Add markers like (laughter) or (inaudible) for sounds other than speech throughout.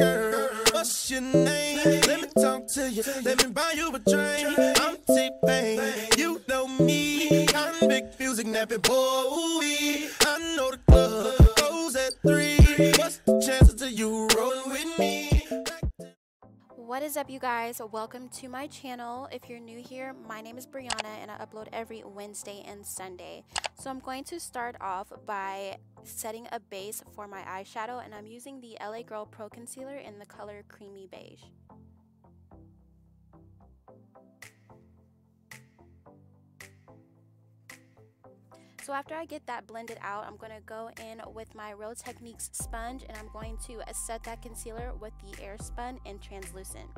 girl. What's your name? Let me talk to you. Let me buy you a drink. I'm T-Pain. You know me. Convict music, nappy boy. I know the club What is up you guys? Welcome to my channel. If you're new here, my name is Breawna and I upload every Wednesday and Sunday. So I'm going to start off by setting a base for my eyeshadow and I'm using the LA Girl Pro Concealer in the color Creamy Beige. So after I get that blended out, I'm going to go in with my Real Techniques sponge and I'm going to set that concealer with the Air Spun in Translucent.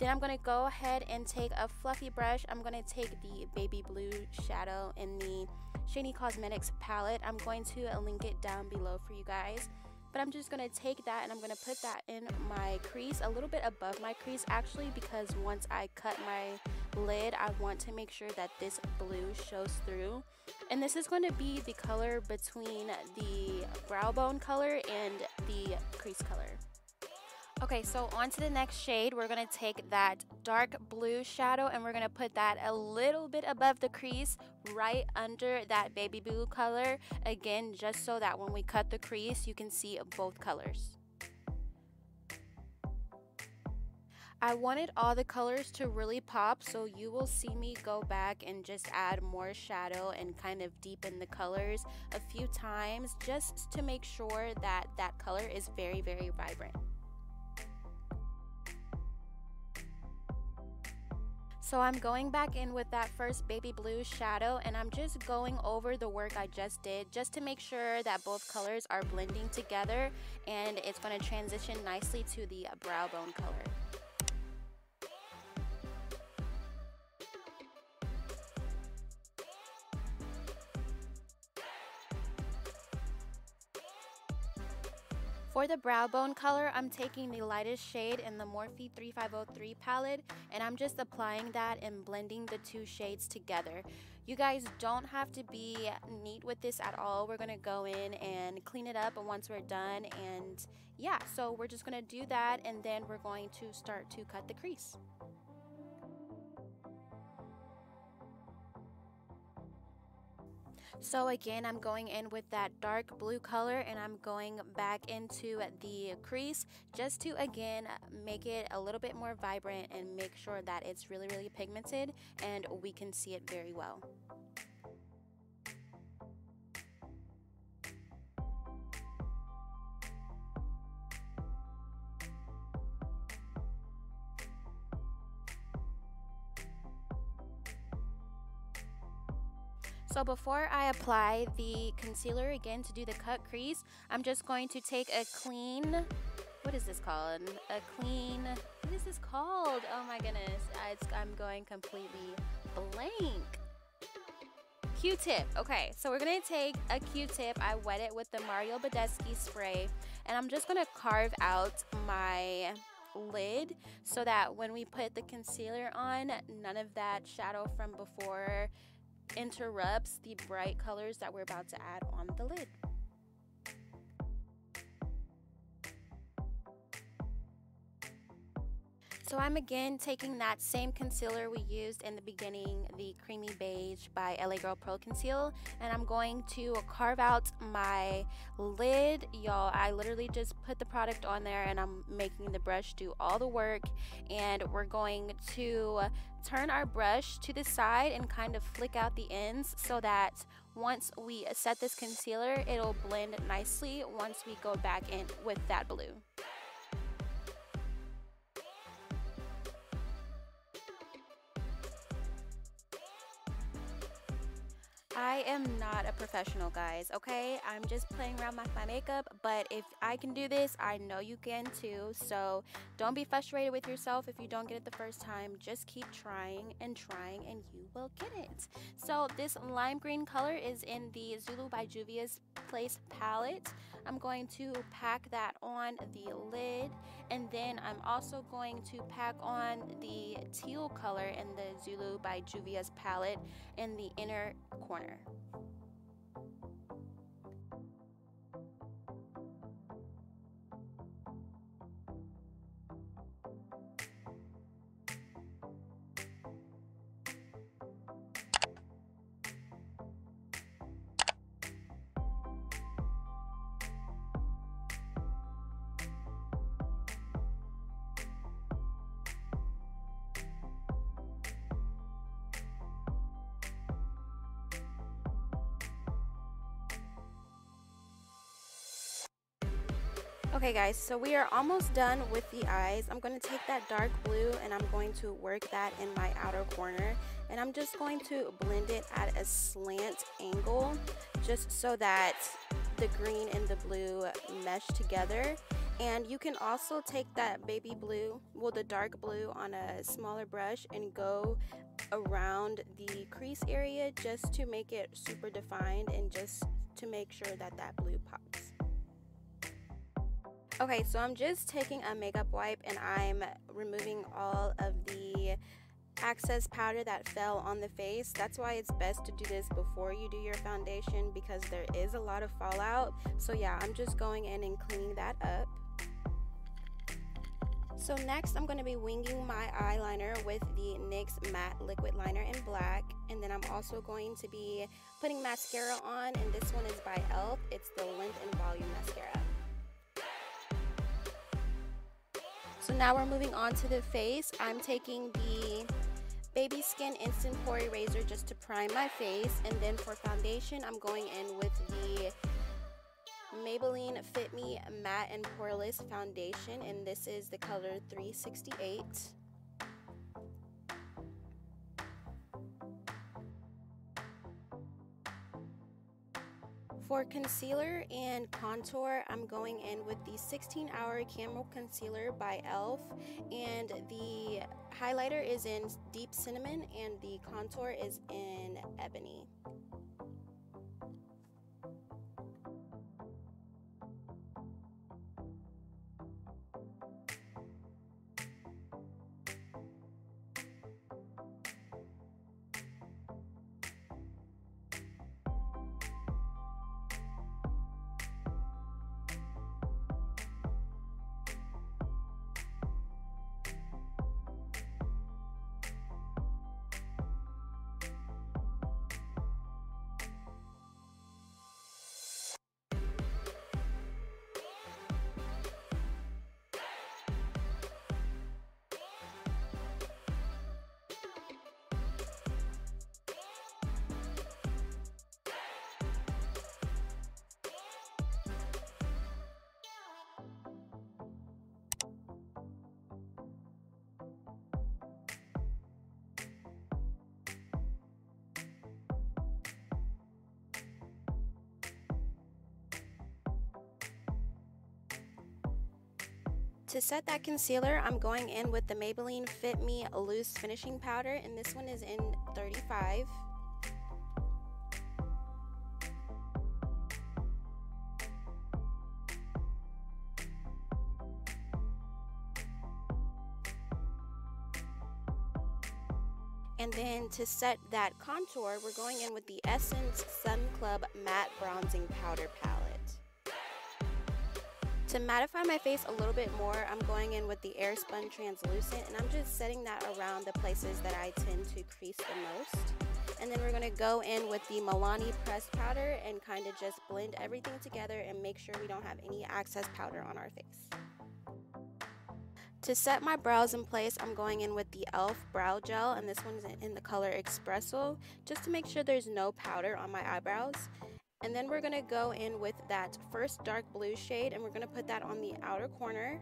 Then I'm going to go ahead and take a fluffy brush. I'm going to take the baby blue shadow in the Shany Cosmetics palette. I'm going to link it down below for you guys. But I'm just to take that and I'm to put that in my crease, a little bit above my crease actually because once I cut my lid, I want to make sure that this blue shows through. And this is going to be the color between the brow bone color and the crease color. Okay, so on to the next shade, we're to take that dark blue shadow and we're to put that a little bit above the crease, right under that baby blue color. Again, just so that when we cut the crease, you can see both colors. I wanted all the colors to really pop so you will see me go back and just add more shadow and kind of deepen the colors a few times just to make sure that that color is very very vibrant. So I'm going back in with that first baby blue shadow and I'm just going over the work I just did just to make sure that both colors are blending together and it's going to transition nicely to the brow bone color. For the brow bone color, I'm taking the lightest shade in the Morphe 3503 palette and I'm just applying that and blending the two shades together. You guys don't have to be neat with this at all. We're going to go in and clean it up once we're done and yeah, so we're just going to do that and then we're going to start to cut the crease. So again, I'm going in with that dark blue color and I'm going back into the crease just to again make it a little bit more vibrant and make sure that it's really, really pigmented and we can see it very well. So before I apply the concealer again to do the cut crease, I'm just going to take a clean, what is this called? A clean, what is this called? Oh my goodness, I'm going completely blank. Q-tip. Okay, so we're gonna take a Q-tip. I wet it with the Mario Badescu spray, and I'm just gonna carve out my lid so that when we put the concealer on, none of that shadow from before interrupts the bright colors that we're about to add on the lid. So I'm again taking that same concealer we used in the beginning, the Creamy Beige by LA Girl Pro Conceal, and I'm going to carve out my lid. Y'all, I literally just put the product on there and I'm making the brush do all the work. And we're going to turn our brush to the side and kind of flick out the ends so that once we set this concealer, it'll blend nicely once we go back in with that blue. I am not a professional, guys, okay? I'm just playing around with my makeup, but if I can do this, I know you can too. So don't be frustrated with yourself if you don't get it the first time. Just keep trying and trying, and you will get it. So this lime green color is in the Zulu by Juvia's Place palette. I'm going to pack that on the lid, and then I'm also going to pack on the teal color in the Zulu by Juvia's palette in the inner corner corner. Okay guys, so we are almost done with the eyes. I'm going to take that dark blue and I'm going to work that in my outer corner. And I'm just going to blend it at a slant angle just so that the green and the blue mesh together. And you can also take that baby blue, well the dark blue on a smaller brush and go around the crease area just to make it super defined and just to make sure that that blue pops. Okay, so I'm just taking a makeup wipe and I'm removing all of the excess powder that fell on the face. That's why it's best to do this before you do your foundation because there is a lot of fallout. So yeah, I'm just going in and cleaning that up. So next I'm going to be winging my eyeliner with the NYX Matte Liquid Liner in black. And then I'm also going to be putting mascara on and this one is by e.l.f. It's the Length and Volume Mascara. So now we're moving on to the face. I'm taking the Baby Skin Instant Pore Eraser just to prime my face. And then for foundation, I'm going in with the Maybelline Fit Me Matte and Poreless Foundation. And this is the color 368. For concealer and contour, I'm going in with the 16 Hour Camo Concealer by e.l.f. And the highlighter is in Deep Cinnamon and the contour is in Ebony. To set that concealer, I'm going in with the Maybelline Fit Me Loose Finishing Powder, and this one is in 35. And then to set that contour, we're going in with the Essence Sun Club Matte Bronzing Powder. To mattify my face a little bit more, I'm going in with the Airspun Translucent and I'm just setting that around the places that I tend to crease the most. And then we're going to go in with the Milani pressed powder and kind of just blend everything together and make sure we don't have any excess powder on our face. To set my brows in place, I'm going in with the e.l.f. Brow Gel, and this one's in the color Espresso, just to make sure there's no powder on my eyebrows. And then we're going to go in with that first dark blue shade and we're going to put that on the outer corner.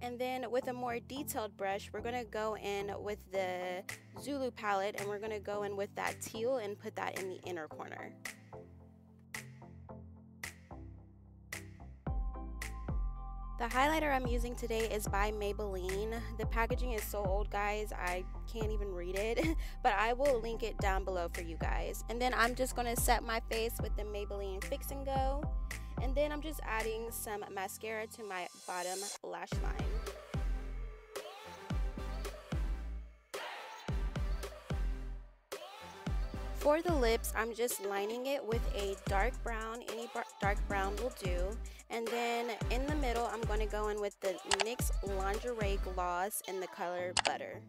And then with a more detailed brush, we're going to go in with the Zulu palette and we're going to go in with that teal and put that in the inner corner. The highlighter I'm using today is by Maybelline. The packaging is so old, guys, I can't even read it, (laughs) but I will link it down below for you guys. And then I'm just to set my face with the Maybelline Fix and Go. And then I'm just adding some mascara to my bottom lash line. For the lips, I'm just lining it with a dark brown, any dark brown will do. And then in the middle, I'm going to go in with the NYX Lingerie Gloss in the color Butter.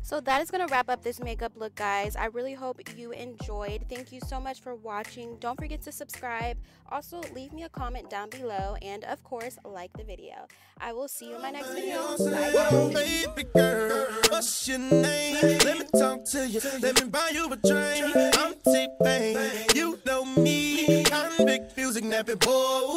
So that is going to wrap up this makeup look, guys. I really hope you enjoyed. Thank you so much for watching. Don't forget to subscribe. Also, leave me a comment down below. And, of course, like the video. I will see you in my next video. Bye. What's your name? Let me talk to you. Let me buy you a drink. I'm T-Pain. You know me. I'm big music, nappy boy.